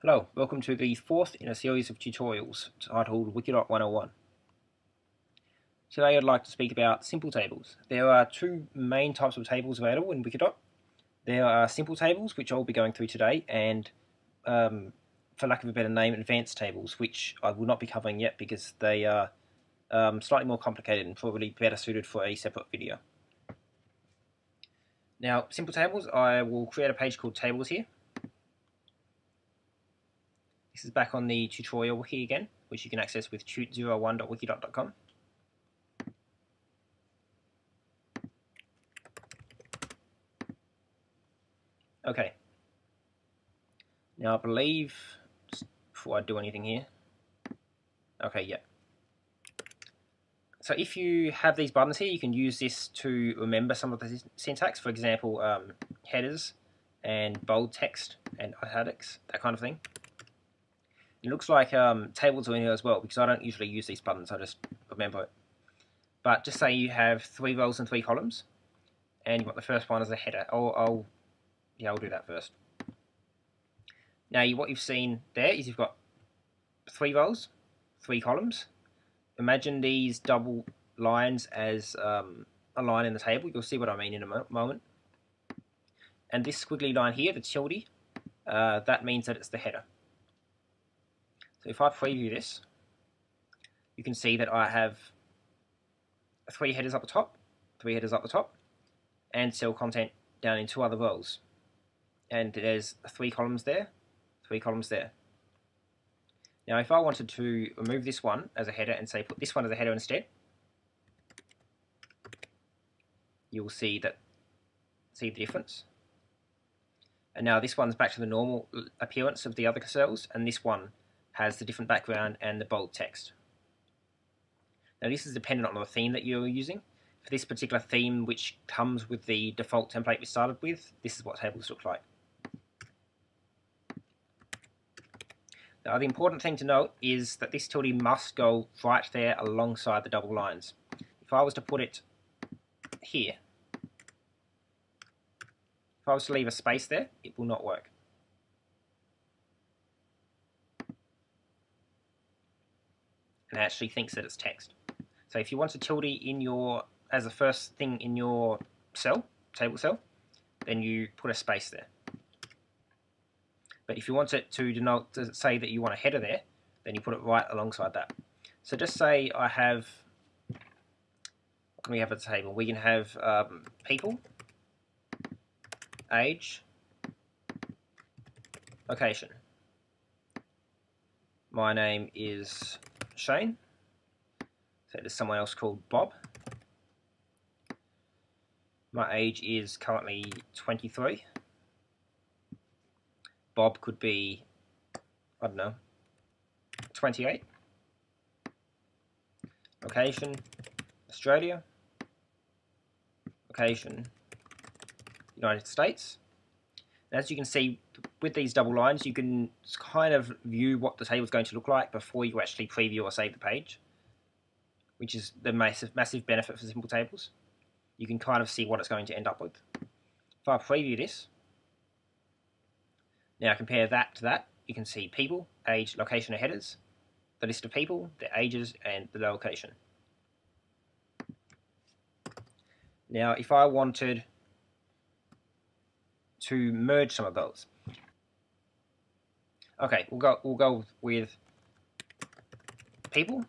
Hello, welcome to the fourth in a series of tutorials titled Wikidot 101. Today I'd like to speak about simple tables. There are two main types of tables available in Wikidot. There are simple tables, which I'll be going through today, and um, for lack of a better name, advanced tables, which I will not be covering yet because they are um, slightly more complicated and probably better suited for a separate video. Now, simple tables, I will create a page called tables here this is back on the tutorial wiki again, which you can access with tute01.wikidot.com. Okay. Now I believe, before I do anything here, okay, yeah. So if you have these buttons here, you can use this to remember some of the syntax, for example, um, headers and bold text and italics, that kind of thing. It looks like um, tables are in here as well because I don't usually use these buttons, I just remember it. But just say you have three rows and three columns, and you want the first one as a header. I'll, I'll yeah, I'll do that first. Now, you, what you've seen there is you've got three rows, three columns. Imagine these double lines as um, a line in the table. You'll see what I mean in a mo moment. And this squiggly line here, the tilde, uh, that means that it's the header. If I preview this, you can see that I have three headers up the top, three headers up the top, and cell content down in two other rows. And there's three columns there, three columns there. Now if I wanted to remove this one as a header and say put this one as a header instead, you'll see that see the difference. And now this one's back to the normal appearance of the other cells, and this one has the different background and the bold text. Now this is dependent on the theme that you're using. For this particular theme, which comes with the default template we started with, this is what tables look like. Now the important thing to note is that this tilde must go right there alongside the double lines. If I was to put it here, if I was to leave a space there, it will not work. And actually thinks that it's text. So if you want a tilde in your as the first thing in your cell, table cell, then you put a space there. But if you want it to denote to say that you want a header there, then you put it right alongside that. So just say I have what can we have the table? We can have um, people, age, location. My name is Shane. So there's someone else called Bob. My age is currently 23. Bob could be, I don't know, 28. Location, Australia. Location, United States. as you can see, with these double lines, you can kind of view what the table is going to look like before you actually preview or save the page, which is the massive, massive benefit for simple tables. You can kind of see what it's going to end up with. If I preview this, now compare that to that, you can see people, age, location, and headers, the list of people, their ages, and the location. Now, if I wanted to merge some of those, Okay, we'll go we'll go with people.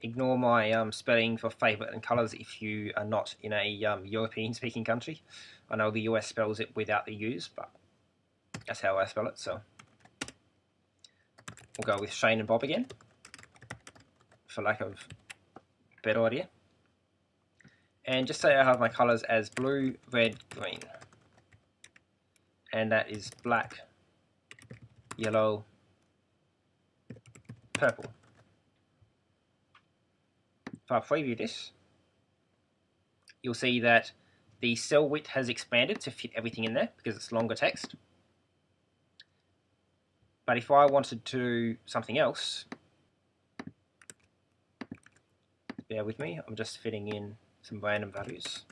Ignore my um, spelling for favourite and colours if you are not in a um, European speaking country. I know the US spells it without the U's, but that's how I spell it, so we'll go with Shane and Bob again, for lack of better idea and just say I have my colors as blue, red, green. And that is black, yellow, purple. If I preview this, you'll see that the cell width has expanded to fit everything in there because it's longer text. But if I wanted to something else, bear with me, I'm just fitting in some random values.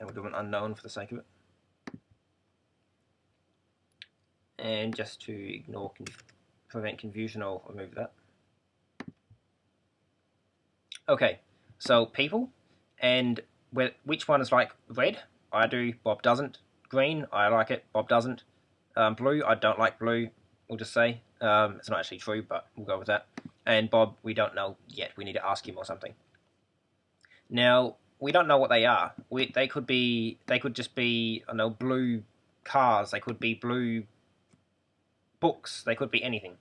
and we'll do an unknown for the sake of it. And just to ignore prevent confusion, I'll remove that. Okay, so people, and which one is like red? I do, Bob doesn't. Green, I like it, Bob doesn't. Um, blue, I don't like blue, we'll just say. Um, it's not actually true, but we'll go with that. And Bob, we don't know yet. We need to ask him or something. Now, we don't know what they are. We, they could be, they could just be, I know, blue cars. They could be blue books. They could be anything.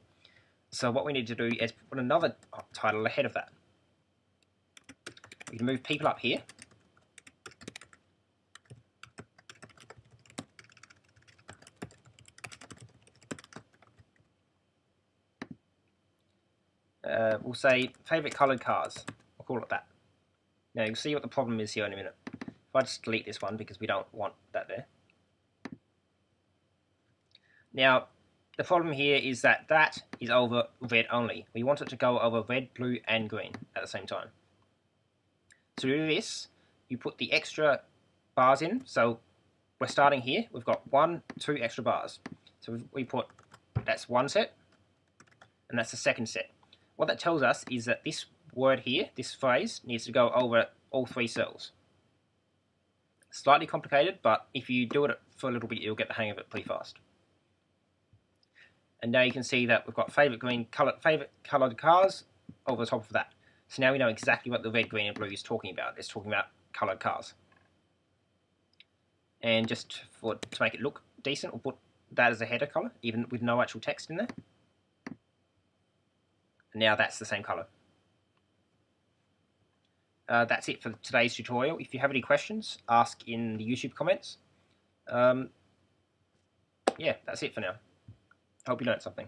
So what we need to do is put another title ahead of that. We can move people up here. Uh, we'll say favourite coloured cars. We'll call it that. Now you'll see what the problem is here in a minute. If I just delete this one because we don't want that there. Now, the problem here is that that is over red only. We want it to go over red, blue and green at the same time. To do this, you put the extra bars in. So we're starting here. We've got one, two extra bars. So we put, that's one set, and that's the second set. What that tells us is that this word here, this phrase, needs to go over all three cells. Slightly complicated, but if you do it for a little bit, you'll get the hang of it pretty fast. And now you can see that we've got favourite green colored favourite coloured cars over the top of that. So now we know exactly what the red, green and blue is talking about. It's talking about coloured cars. And just for to make it look decent, we'll put that as a header colour, even with no actual text in there. Now that's the same colour. Uh, that's it for today's tutorial. If you have any questions, ask in the YouTube comments. Um, yeah, that's it for now. Hope you learned something.